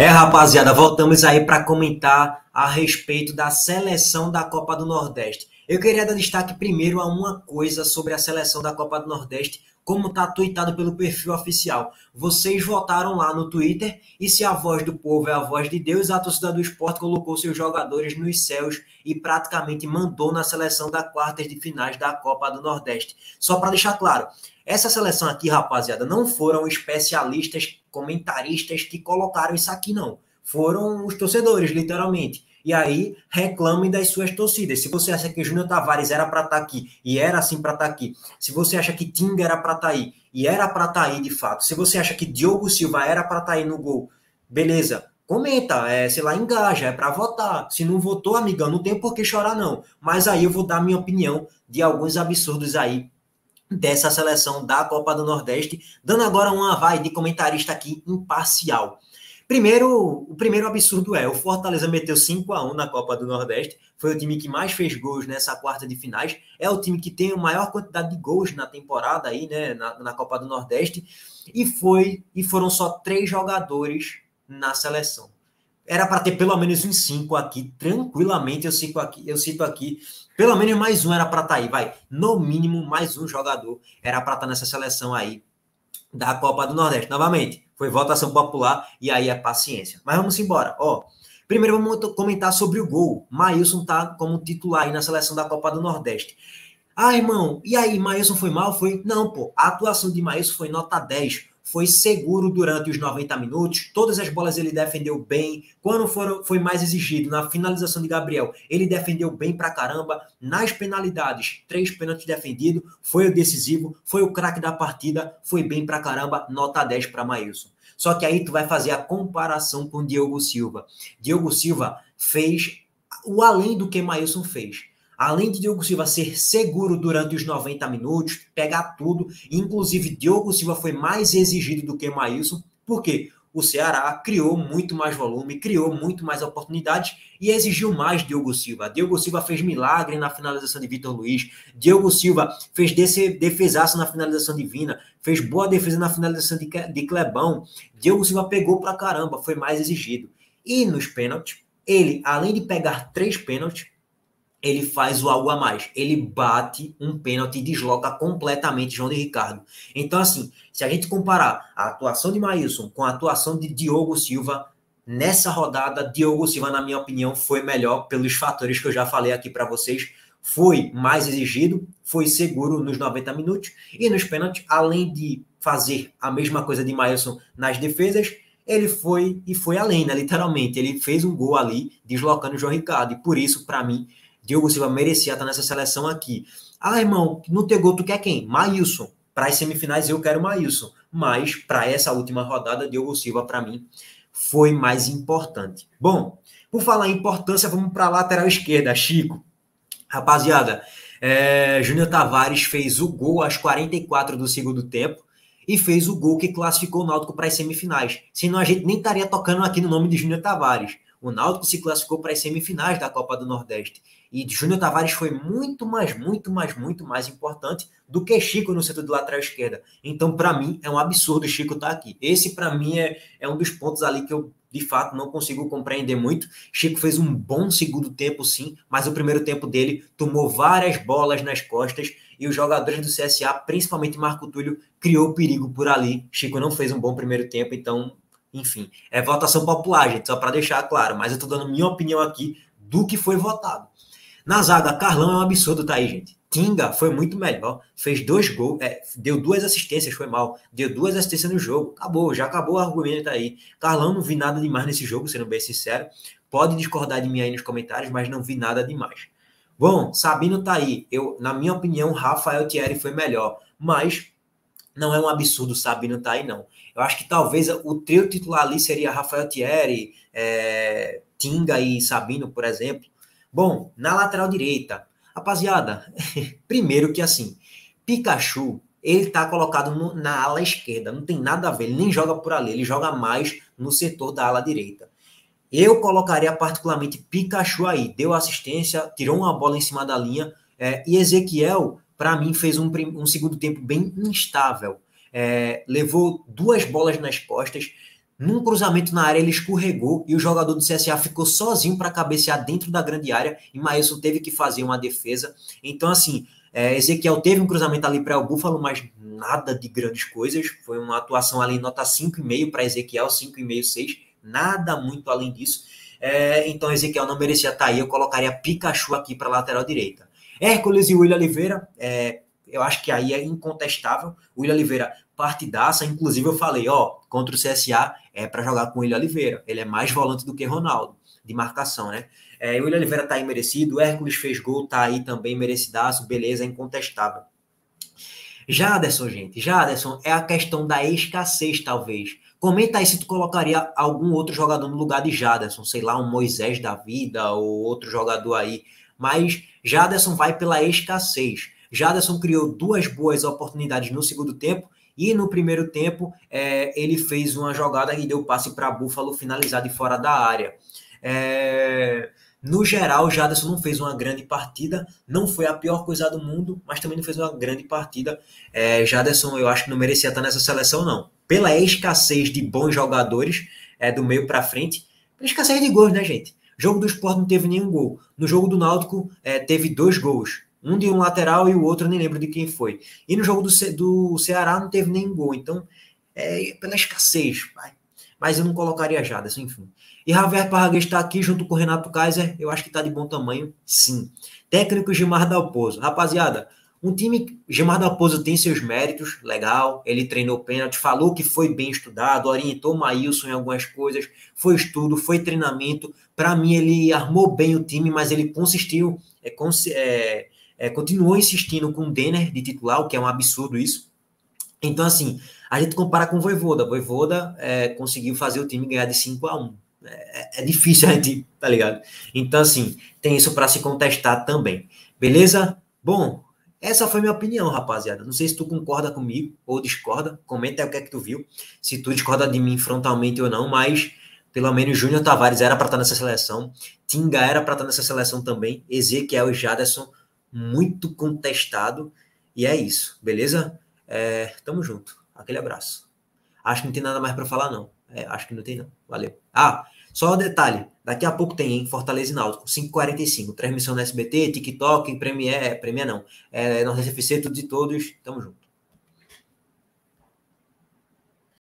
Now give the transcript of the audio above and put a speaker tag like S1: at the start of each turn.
S1: É, rapaziada, voltamos aí para comentar a respeito da seleção da Copa do Nordeste. Eu queria dar destaque primeiro a uma coisa sobre a seleção da Copa do Nordeste, como está tweetado pelo perfil oficial. Vocês votaram lá no Twitter e se a voz do povo é a voz de Deus, a torcida do esporte colocou seus jogadores nos céus e praticamente mandou na seleção da quartas de finais da Copa do Nordeste. Só para deixar claro, essa seleção aqui, rapaziada, não foram especialistas, comentaristas que colocaram isso aqui, não. Foram os torcedores, literalmente. E aí reclamem das suas torcidas. Se você acha que Júnior Tavares era para estar tá aqui e era assim para estar tá aqui, se você acha que Tinga era para estar tá aí e era para estar aí de fato, se você acha que Diogo Silva era para estar aí no gol, beleza, comenta, é, sei lá, engaja, é para votar. Se não votou, amigão, não tem por que chorar, não. Mas aí eu vou dar minha opinião de alguns absurdos aí dessa seleção da Copa do Nordeste, dando agora uma vai de comentarista aqui imparcial. Primeiro, o primeiro absurdo é, o Fortaleza meteu 5 a 1 na Copa do Nordeste, foi o time que mais fez gols nessa quarta de finais, é o time que tem a maior quantidade de gols na temporada aí, né, na, na Copa do Nordeste, e foi e foram só três jogadores na seleção. Era para ter pelo menos uns cinco aqui, tranquilamente, eu cito aqui, eu cito aqui pelo menos mais um era para estar tá aí, vai. No mínimo, mais um jogador era para estar tá nessa seleção aí da Copa do Nordeste. Novamente, foi votação popular e aí é paciência. Mas vamos embora. Ó, primeiro vamos comentar sobre o gol. Maílson tá como titular aí na seleção da Copa do Nordeste. Ah, irmão, e aí, Maílson foi mal? Foi? Não, pô. A atuação de Maílson foi nota 10 foi seguro durante os 90 minutos, todas as bolas ele defendeu bem. Quando foram, foi mais exigido na finalização de Gabriel, ele defendeu bem pra caramba. Nas penalidades, três pênaltis defendidos, foi o decisivo, foi o craque da partida, foi bem pra caramba, nota 10 para Maílson. Só que aí tu vai fazer a comparação com Diogo Silva. Diogo Silva fez o além do que Maílson fez além de Diogo Silva ser seguro durante os 90 minutos, pegar tudo, inclusive Diogo Silva foi mais exigido do que Maílson, porque o Ceará criou muito mais volume, criou muito mais oportunidades e exigiu mais Diogo Silva. Diogo Silva fez milagre na finalização de Vitor Luiz, Diogo Silva fez defesaço na finalização de Vina, fez boa defesa na finalização de Clebão. Diogo Silva pegou pra caramba, foi mais exigido. E nos pênaltis, ele, além de pegar três pênaltis, ele faz o algo a mais. Ele bate um pênalti e desloca completamente João de Ricardo. Então, assim, se a gente comparar a atuação de Maílson com a atuação de Diogo Silva, nessa rodada, Diogo Silva, na minha opinião, foi melhor pelos fatores que eu já falei aqui para vocês. Foi mais exigido, foi seguro nos 90 minutos e nos pênaltis, além de fazer a mesma coisa de Maílson nas defesas, ele foi e foi além, né? Literalmente, ele fez um gol ali, deslocando o João Ricardo. E por isso, para mim, Diogo Silva merecia estar nessa seleção aqui. Ah, irmão, no teu gol tu quer quem? Maílson. Para as semifinais eu quero Maílson. Mas para essa última rodada, Diogo Silva, para mim, foi mais importante. Bom, por falar em importância, vamos para a lateral esquerda, Chico. Rapaziada, é, Júnior Tavares fez o gol aos 44 do segundo tempo e fez o gol que classificou o Náutico para as semifinais. Senão a gente nem estaria tocando aqui no nome de Júnior Tavares. O Náutico se classificou para as semifinais da Copa do Nordeste. E Júnior Tavares foi muito mais, muito mais, muito mais importante do que Chico no setor de lateral esquerda. Então, para mim, é um absurdo Chico estar tá aqui. Esse, para mim, é, é um dos pontos ali que eu, de fato, não consigo compreender muito. Chico fez um bom segundo tempo, sim, mas o primeiro tempo dele tomou várias bolas nas costas e os jogadores do CSA, principalmente Marco Túlio, criou perigo por ali. Chico não fez um bom primeiro tempo, então enfim, é votação popular, gente, só para deixar claro, mas eu estou dando minha opinião aqui do que foi votado. Na zaga, Carlão é um absurdo, tá aí, gente. Tinga foi muito melhor, fez dois gols, é, deu duas assistências, foi mal, deu duas assistências no jogo, acabou, já acabou o argumento aí. Carlão não vi nada demais nesse jogo, sendo bem sincero. Pode discordar de mim aí nos comentários, mas não vi nada demais. Bom, Sabino tá aí. Eu, na minha opinião, Rafael Thierry foi melhor, mas não é um absurdo Sabino tá aí, não. Eu acho que talvez o trio titular ali seria Rafael Thierry, é, Tinga e Sabino, por exemplo. Bom, na lateral direita, rapaziada, primeiro que assim, Pikachu, ele tá colocado no, na ala esquerda, não tem nada a ver, ele nem joga por ali, ele joga mais no setor da ala direita. Eu colocaria particularmente Pikachu aí, deu assistência, tirou uma bola em cima da linha, é, e Ezequiel, para mim, fez um, um segundo tempo bem instável é, levou duas bolas nas costas, Num cruzamento na área, ele escorregou e o jogador do CSA ficou sozinho para cabecear dentro da grande área e Maílson teve que fazer uma defesa. Então, assim, é, Ezequiel teve um cruzamento ali para o Búfalo, mas nada de grandes coisas. Foi uma atuação ali, nota 5,5 para Ezequiel, 5,5, 6. Nada muito além disso. É, então, Ezequiel não merecia estar tá aí. Eu colocaria Pikachu aqui para lateral direita. Hércules e William Oliveira, é, eu acho que aí é incontestável. O William Oliveira, partidaça. Inclusive, eu falei, ó, contra o CSA é para jogar com o William Oliveira. Ele é mais volante do que Ronaldo, de marcação, né? É, o William Oliveira tá aí merecido, o Hércules fez gol, tá aí também merecidaço, beleza, é incontestável. Jaderson, gente, Jaderson é a questão da escassez, talvez. Comenta aí se tu colocaria algum outro jogador no lugar de Jaderson, sei lá, um Moisés da vida ou outro jogador aí. Mas Jaderson vai pela escassez. Jaderson criou duas boas oportunidades no segundo tempo e no primeiro tempo é, ele fez uma jogada e deu passe para Búfalo finalizar de fora da área. É, no geral, o Jaderson não fez uma grande partida, não foi a pior coisa do mundo, mas também não fez uma grande partida. É, Jaderson, eu acho que não merecia estar nessa seleção, não. Pela escassez de bons jogadores é, do meio para frente, pela escassez de gols, né, gente? O jogo do Sport não teve nenhum gol. No jogo do Náutico, é, teve dois gols. Um de um lateral e o outro, nem lembro de quem foi. E no jogo do, Ce do Ceará não teve nenhum gol. Então, é pela escassez, vai. Mas eu não colocaria Jaderson, enfim. E Javier Parraguês está aqui junto com o Renato Kaiser. Eu acho que está de bom tamanho, sim. Técnico Gilmar Dalpozo. Rapaziada, um time. Gilmar Dalpozo tem seus méritos, legal. Ele treinou pênalti, falou que foi bem estudado, orientou Maílson em algumas coisas. Foi estudo, foi treinamento. Para mim, ele armou bem o time, mas ele consistiu. É, é, é, continuou insistindo com o Denner de titular, o que é um absurdo isso. Então, assim, a gente compara com o Voivoda. Voivoda é, conseguiu fazer o time ganhar de 5 a 1 é, é difícil a gente, tá ligado? Então, assim, tem isso para se contestar também. Beleza? Bom, essa foi minha opinião, rapaziada. Não sei se tu concorda comigo ou discorda. Comenta aí o que é que tu viu. Se tu discorda de mim frontalmente ou não, mas pelo menos Júnior Tavares era para estar nessa seleção. Tinga era para estar nessa seleção também. Ezequiel e Jaderson, muito contestado. E é isso, beleza? É, tamo junto. Aquele abraço. Acho que não tem nada mais para falar, não. É, acho que não tem, não. Valeu. Ah, só um detalhe. Daqui a pouco tem, hein? Fortaleza e Náutico, 5h45. Transmissão no SBT, TikTok, Premiere, Premiere não. É, Nordeste FC, tudo de todos. Tamo junto.